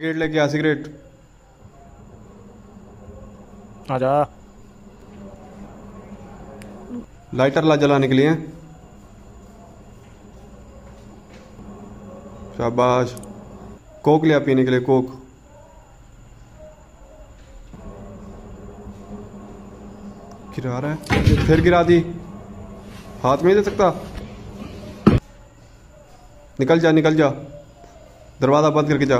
Cigarette लेके आ cigarette आजा lighter ला जलाने के लिए। शाबाश। कोक लिया पीने के लिए कोक गिरा रहा है। फिर गिरा दी। हाथ में ही दे सकता। निकल जा निकल जा। दरवाज़ा बंद करके जा।